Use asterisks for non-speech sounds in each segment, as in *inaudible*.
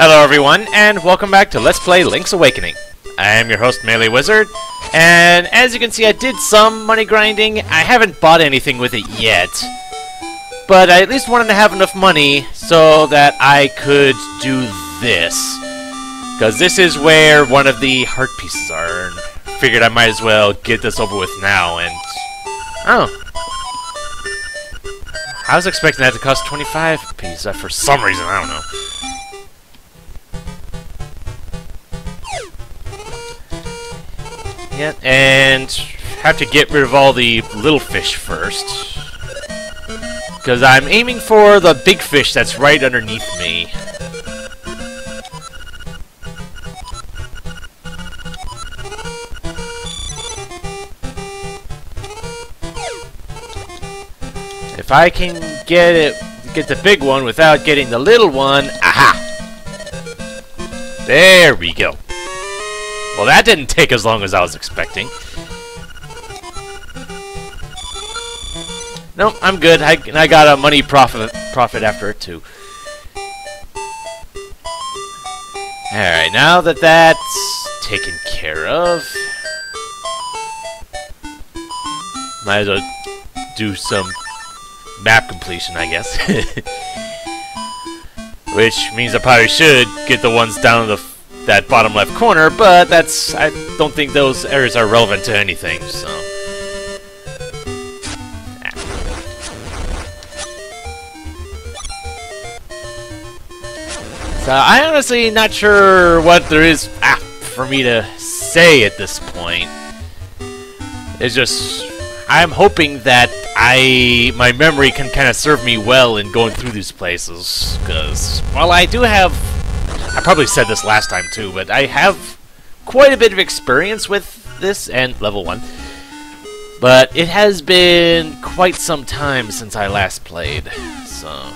Hello everyone, and welcome back to Let's Play Link's Awakening. I am your host, Melee Wizard, and as you can see I did some money grinding. I haven't bought anything with it yet, but I at least wanted to have enough money so that I could do this. Because this is where one of the heart pieces are, and figured I might as well get this over with now, and... Oh. I was expecting that to cost 25 pieces uh, for some reason, I don't know. Yeah, and have to get rid of all the little fish first. Because I'm aiming for the big fish that's right underneath me. If I can get it, get the big one without getting the little one, aha! There we go. Well, that didn't take as long as I was expecting. No, I'm good. I, I got a money profit profit after it too. Alright, now that that's taken care of, might as well do some map completion, I guess. *laughs* Which means I probably should get the ones down in the that bottom left corner, but that's I don't think those areas are relevant to anything, so. So I'm honestly not sure what there is ah, for me to say at this point. It's just I'm hoping that I my memory can kind of serve me well in going through these places because while I do have I probably said this last time too, but I have quite a bit of experience with this and level 1. But it has been quite some time since I last played, so...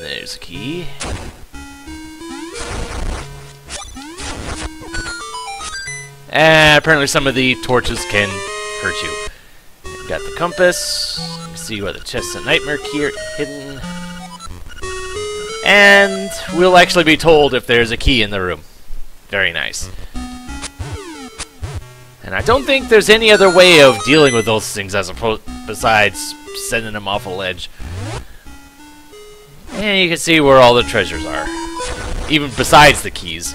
There's a key. And apparently some of the torches can hurt you. Got the compass. See where the chest and nightmare key are hidden. And we'll actually be told if there's a key in the room. Very nice. And I don't think there's any other way of dealing with those things as opposed besides sending them off a ledge. And you can see where all the treasures are. Even besides the keys.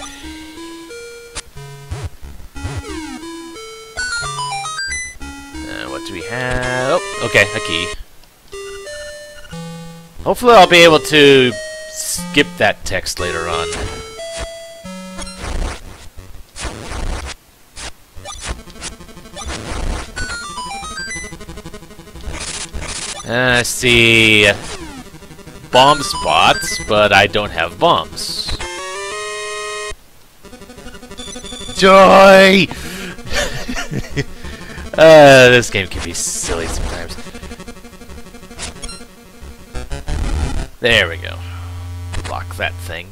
Uh, what do we have? Oh, okay, a key. Hopefully I'll be able to skip that text later on. Uh, see bomb spots, but I don't have bombs. Joy! uh, *laughs* this game can be silly sometimes. There we go that thing.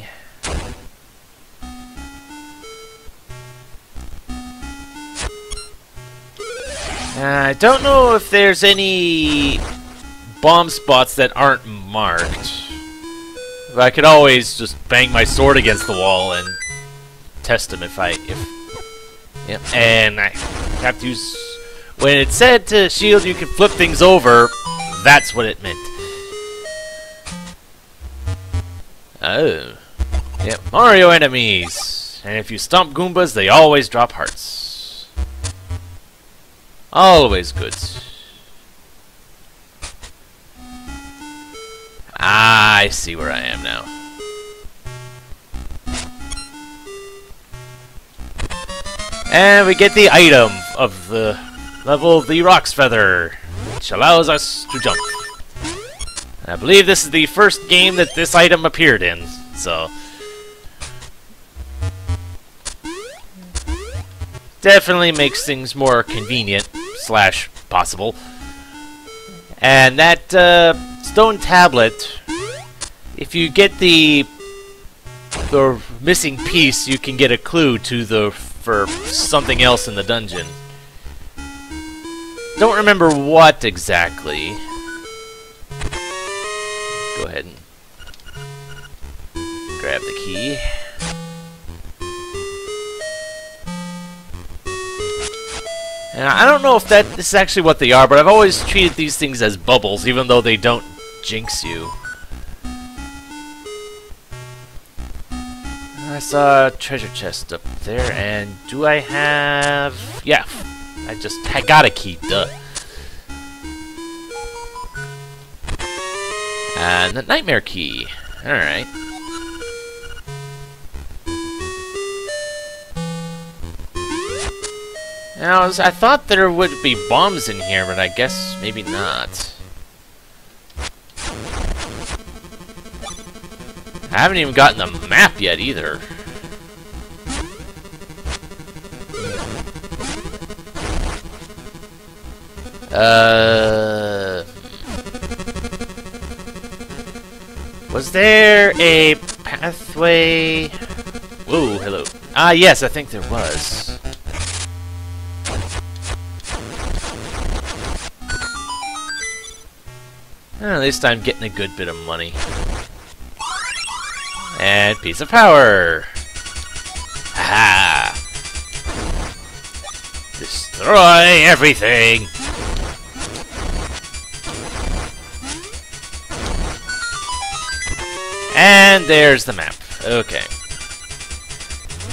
Uh, I don't know if there's any bomb spots that aren't marked. I could always just bang my sword against the wall and test them if I if yep. And I have to use when it said to shield you can flip things over, that's what it meant. Oh. Yep, Mario enemies! And if you stomp Goombas, they always drop hearts. Always good. Ah, I see where I am now. And we get the item of the level the Roc's Feather, which allows us to jump. I believe this is the first game that this item appeared in, so... Definitely makes things more convenient, slash possible. And that uh, stone tablet, if you get the the missing piece, you can get a clue to the for something else in the dungeon. Don't remember what exactly And I don't know if that this is actually what they are, but I've always treated these things as bubbles, even though they don't jinx you. I saw a treasure chest up there, and do I have... Yeah, I just... I got a key, duh. And the nightmare key. Alright. Now, I thought there would be bombs in here, but I guess maybe not. I haven't even gotten the map yet, either. Uh... Was there a pathway? Whoa, hello. Ah, yes, I think there was. At least I'm getting a good bit of money. And piece of power! Ha! Destroy everything! And there's the map. Okay.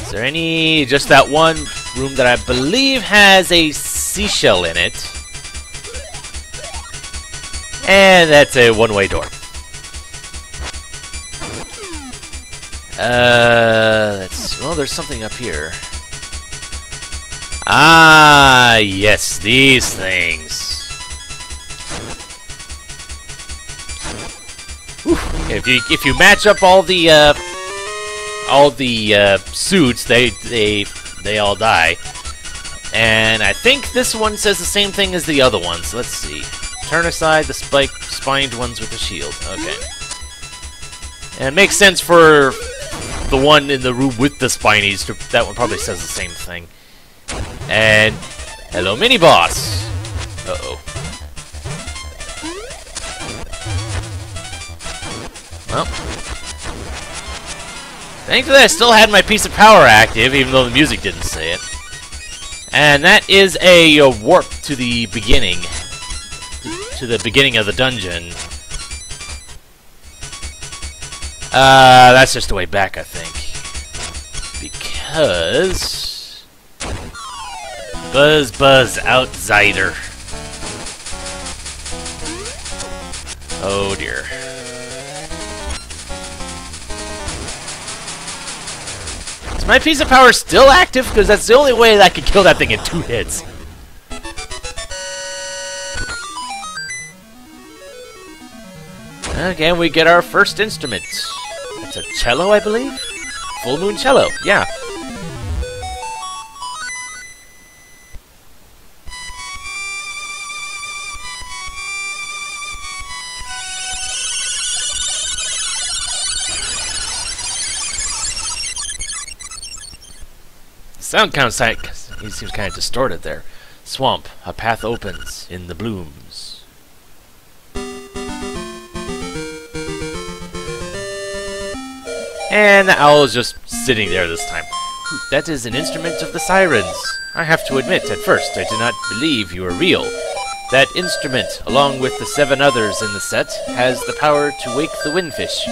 Is there any... just that one room that I believe has a seashell in it. And that's a one-way door. Uh, let's... Well, there's something up here. Ah, yes, these things. If you if you match up all the uh, all the uh, suits, they they they all die. And I think this one says the same thing as the other ones. Let's see. Turn aside the spike spined ones with the shield. Okay. And it makes sense for the one in the room with the spinies. To, that one probably says the same thing. And hello, mini boss. Uh oh. Well. Thankfully, I still had my piece of power active, even though the music didn't say it. And that is a, a warp to the beginning. To the beginning of the dungeon. Uh, that's just the way back, I think. Because... Buzz Buzz Outsider. Oh dear. Is my piece of power still active? Because that's the only way that I can kill that thing in two hits. Uh, Again, we get our first instrument. It's a cello, I believe? Full Moon Cello, yeah. Sound kind of sight. He seems kind of distorted there. Swamp. A path opens in the blooms. And the owl is just sitting there this time. That is an instrument of the sirens. I have to admit, at first, I did not believe you were real. That instrument, along with the seven others in the set, has the power to wake the windfish.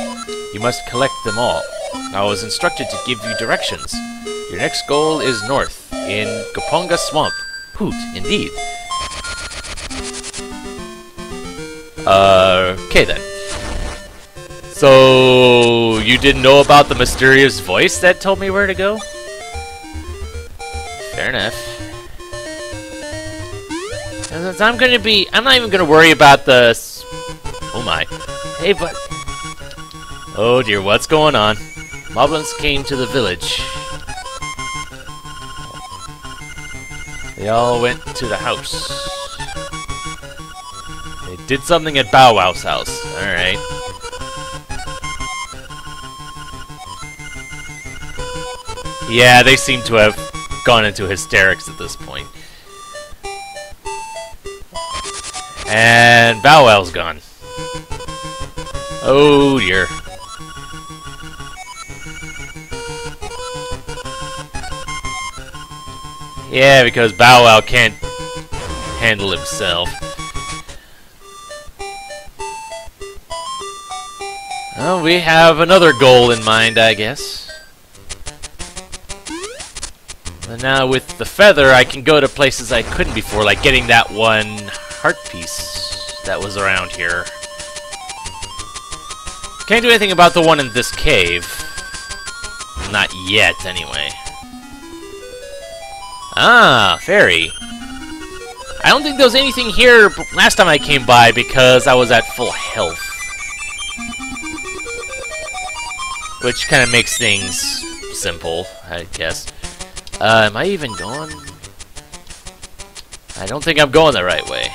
You must collect them all. I was instructed to give you directions. Your next goal is north, in Goponga Swamp. Poot, indeed. Uh, okay then. So, you didn't know about the mysterious voice that told me where to go? Fair enough. I'm gonna be- I'm not even gonna worry about the- Oh my. Hey, but- Oh dear, what's going on? Moblins came to the village. They all went to the house. They did something at Bow Wow's house. Alright. Yeah, they seem to have gone into hysterics at this point. And Bow Wow's gone. Oh dear. Yeah, because Bow Wow can't handle himself. Well, we have another goal in mind, I guess. And now with the feather, I can go to places I couldn't before, like getting that one heart piece that was around here. Can't do anything about the one in this cave. Not yet, anyway. Ah, fairy. I don't think there was anything here last time I came by because I was at full health. Which kind of makes things simple, I guess. Uh, am I even going? I don't think I'm going the right way.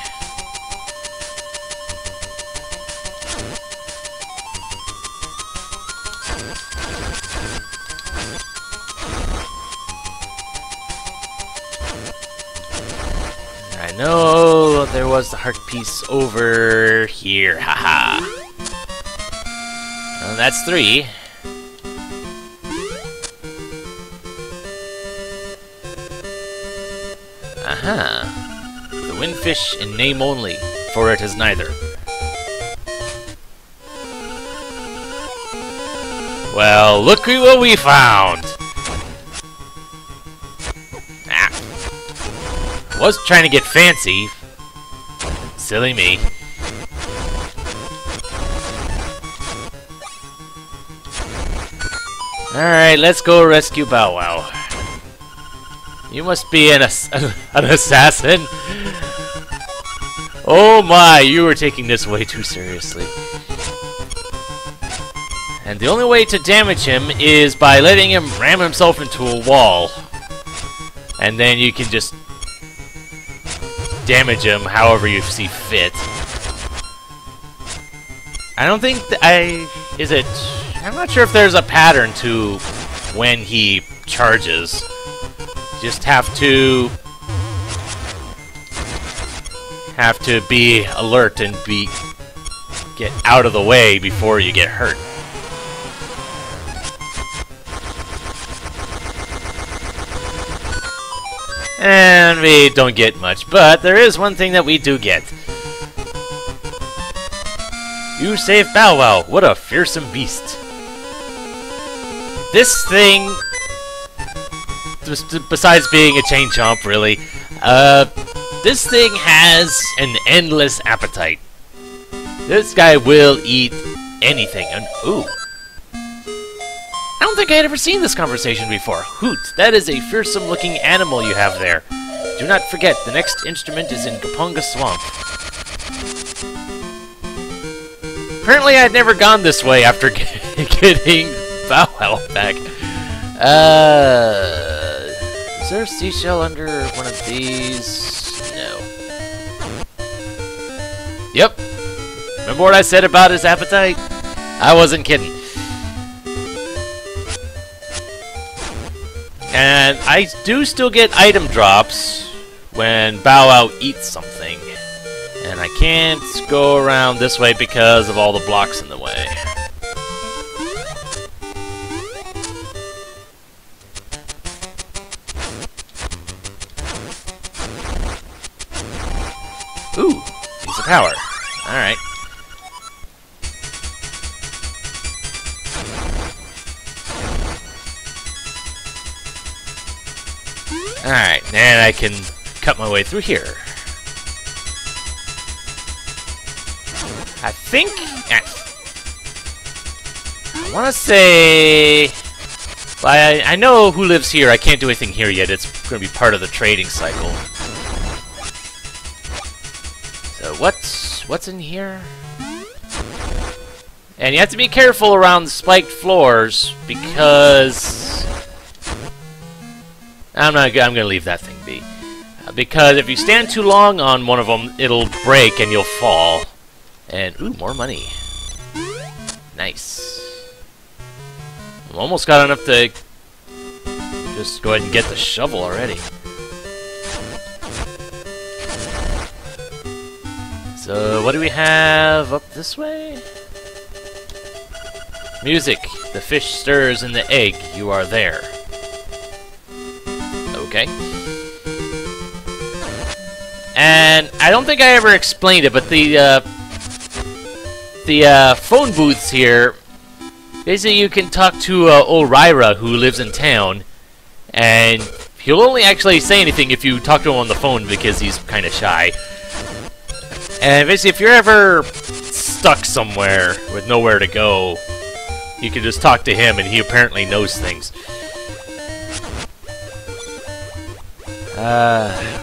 I know there was the heart piece over here, haha. Well, that's three. Aha. The windfish in name only, for it is neither. Well, look what we found! Ah. Was trying to get fancy. Silly me. Alright, let's go rescue Bow Wow. You must be an, ass *laughs* an assassin. Oh my, you were taking this way too seriously. And the only way to damage him is by letting him ram himself into a wall. And then you can just damage him however you see fit. I don't think I... Is it... I'm not sure if there's a pattern to when he charges. Just have to... Have to be alert and be... Get out of the way before you get hurt. And we don't get much, but there is one thing that we do get. You saved Bow Wow, what a fearsome beast. This thing, besides being a chain chomp, really, uh, this thing has an endless appetite. This guy will eat anything, and ooh. I don't think I had ever seen this conversation before. Hoot, that is a fearsome-looking animal you have there. Do not forget, the next instrument is in Goponga Swamp. Apparently I'd never gone this way after *laughs* getting Bow Wow back. Uh, is there a seashell under one of these? No. Yep. Remember what I said about his appetite? I wasn't kidding. And I do still get item drops when Bow Wow eats something. And I can't go around this way because of all the blocks in the way. Power. Alright. Alright, and I can cut my way through here. I think... I want to say... Well, I, I know who lives here. I can't do anything here yet. It's going to be part of the trading cycle. What's what's in here? And you have to be careful around the spiked floors because I'm not. I'm gonna leave that thing be uh, because if you stand too long on one of them, it'll break and you'll fall. And ooh, more money. Nice. I'm almost got enough to just go ahead and get the shovel already. So, what do we have up this way? Music. The fish stirs in the egg. You are there. Okay. And I don't think I ever explained it, but the uh, the uh, phone booths here, basically you can talk to uh, Ulrira who lives in town, and he'll only actually say anything if you talk to him on the phone because he's kind of shy. And basically, if you're ever stuck somewhere with nowhere to go, you can just talk to him, and he apparently knows things. Uh,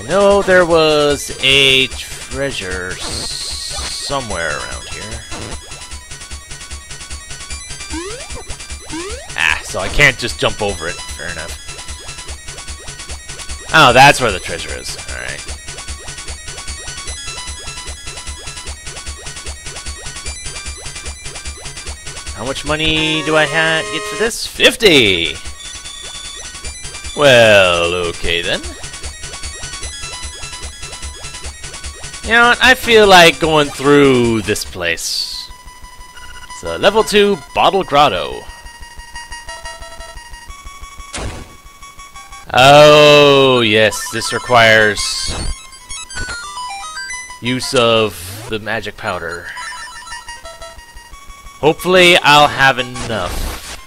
I know there was a treasure somewhere around here. Ah, so I can't just jump over it. Fair enough. Oh, that's where the treasure is. Alright. How much money do I ha get for this? 50! Well, okay then. You know what? I feel like going through this place. It's a level 2 Bottle Grotto. Oh, yes, this requires use of the magic powder. Hopefully, I'll have enough.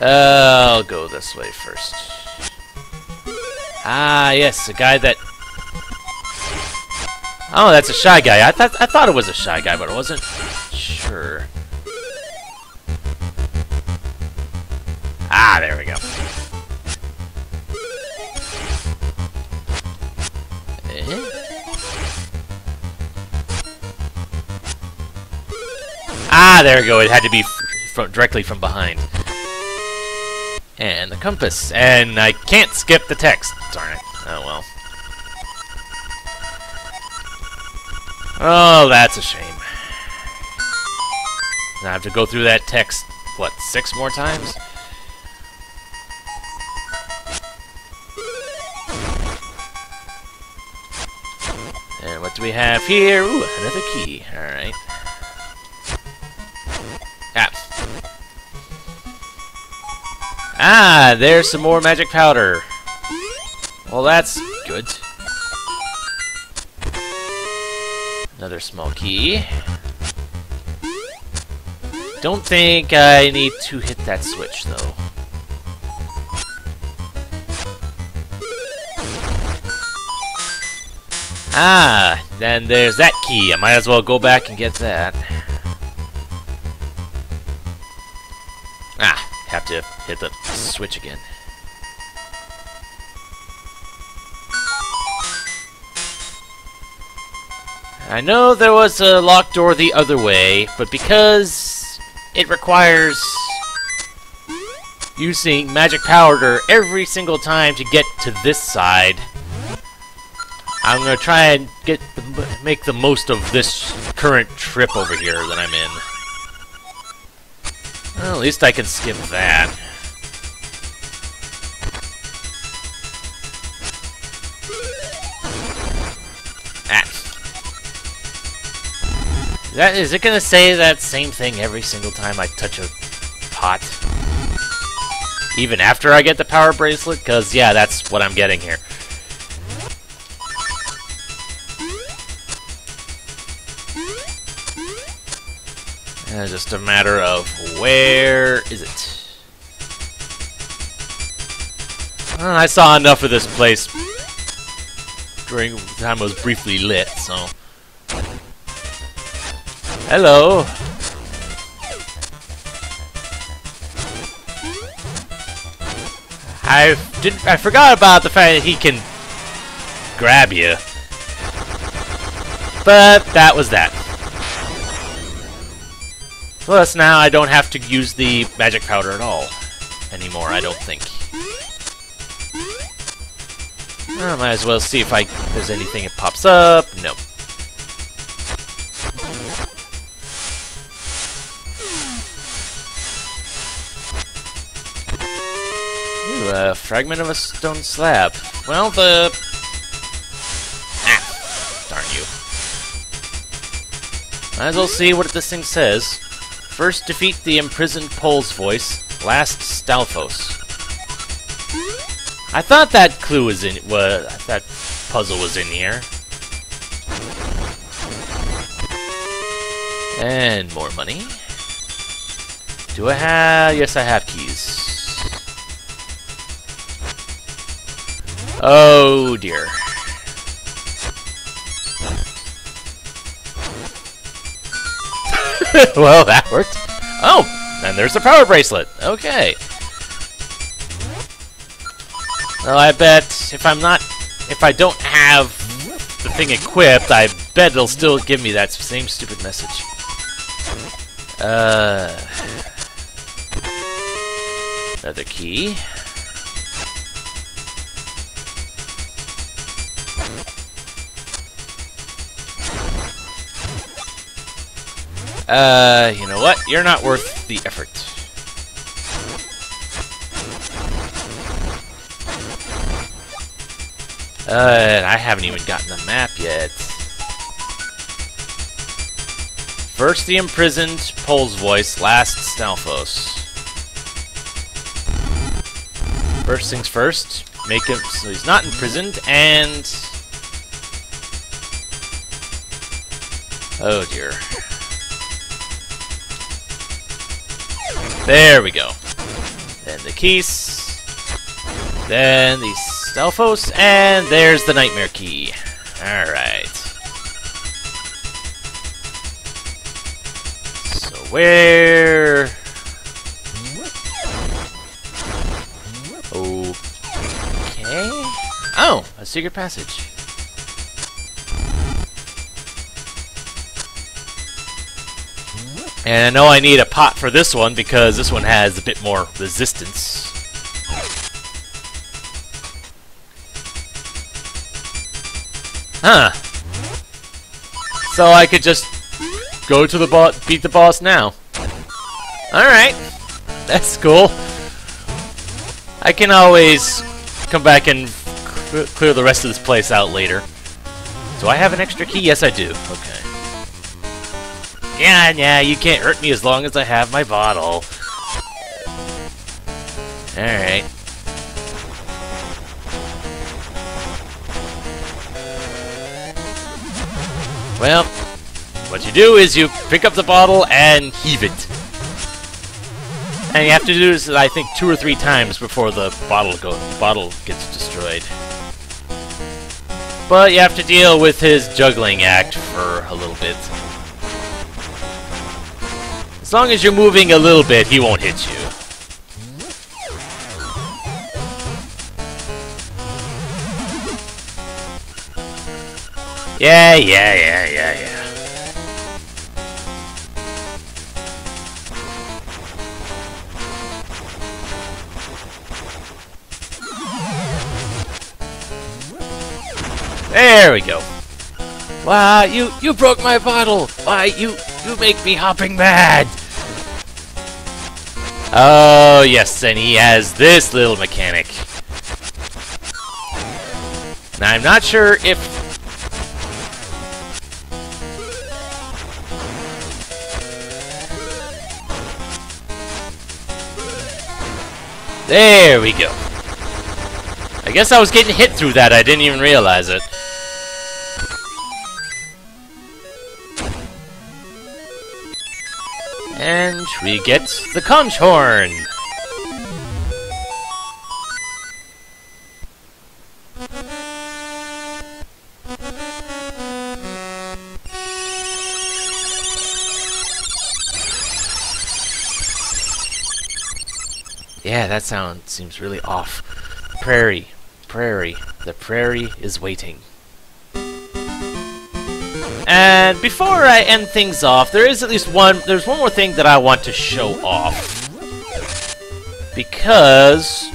Uh, I'll go this way first. Ah, yes, a guy that... Oh, that's a shy guy. I thought I thought it was a shy guy, but I wasn't sure. Ah, there we go. Eh? Ah, there we go. It had to be from, directly from behind. And the compass. And I can't skip the text. Darn it. Oh well. Oh, that's a shame. I have to go through that text, what, six more times? We have here? Ooh, another key. Alright. Ah, there's some more magic powder. Well, that's good. Another small key. Don't think I need to hit that switch, though. Ah, then there's that key. I might as well go back and get that. Ah, have to hit the switch again. I know there was a locked door the other way, but because it requires using magic powder every single time to get to this side, I'm gonna try and get make the most of this current trip over here that I'm in. Well, at least I can skip that. That is it gonna say that same thing every single time I touch a pot? Even after I get the power bracelet? Because, yeah, that's what I'm getting here. Uh, just a matter of where is it? I saw enough of this place during the time it was briefly lit, so... Hello. I didn't. I forgot about the fact that he can grab you. But that was that. Plus now I don't have to use the magic powder at all anymore, I don't think. I might as well see if I there's anything that pops up. Nope. a fragment of a stone slab. Well, the... Ah, darn you. Might as well see what this thing says. First, defeat the imprisoned Pols Voice. Last, Stalfos. I thought that clue was in. Was that puzzle was in here? And more money. Do I have... Yes, I have keys. Oh, dear. *laughs* well, that worked. Oh, and there's the power bracelet. Okay. Well, I bet if I'm not... If I don't have the thing equipped, I bet it'll still give me that same stupid message. Uh... Another key. Uh, you know what? You're not worth the effort. Uh, I haven't even gotten the map yet. First the imprisoned Pols Voice, last Stalfos. First things first, make him so he's not imprisoned, and... Oh dear. There we go. Then the keys. Then the Stalfos, and there's the Nightmare Key. Alright. So where... Okay... Oh, a secret passage. And I know I need a pot for this one because this one has a bit more resistance. Huh. So I could just go to the boss, beat the boss now. Alright. That's cool. I can always come back and clear the rest of this place out later. Do I have an extra key? Yes, I do. Okay. Yeah, yeah, you can't hurt me as long as I have my bottle. Alright. Well, what you do is you pick up the bottle and heave it. And you have to do this, I think, two or three times before the bottle go bottle gets destroyed. But you have to deal with his juggling act for a little bit. As long as you're moving a little bit, he won't hit you. Yeah, yeah, yeah, yeah, yeah. There we go. Wow, you you broke my bottle. Why you you make me hopping mad. Oh, yes, and he has this little mechanic. Now, I'm not sure if... There we go. I guess I was getting hit through that, I didn't even realize it. And we get the conch horn! Yeah, that sound seems really off. Prairie. Prairie. The prairie is waiting. And before I end things off, there is at least one, there's one more thing that I want to show off. Because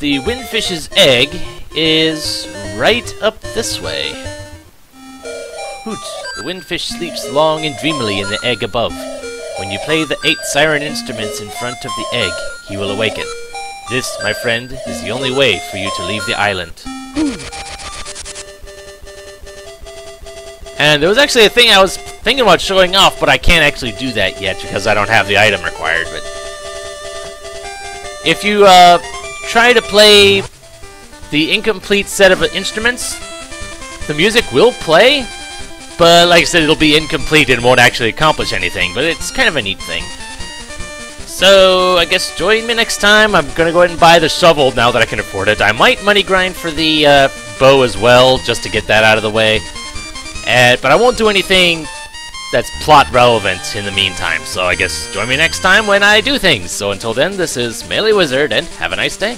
the windfish's egg is right up this way. Hoot, the windfish sleeps long and dreamily in the egg above. When you play the eight siren instruments in front of the egg, he will awaken. This, my friend, is the only way for you to leave the island. And there was actually a thing I was thinking about showing off, but I can't actually do that yet because I don't have the item required. But if you uh, try to play the incomplete set of instruments, the music will play, but like I said, it'll be incomplete and won't actually accomplish anything, but it's kind of a neat thing. So, I guess join me next time. I'm gonna go ahead and buy the shovel now that I can afford it. I might money grind for the uh, bow as well, just to get that out of the way. But I won't do anything that's plot relevant in the meantime, so I guess join me next time when I do things. So until then, this is Melee Wizard, and have a nice day.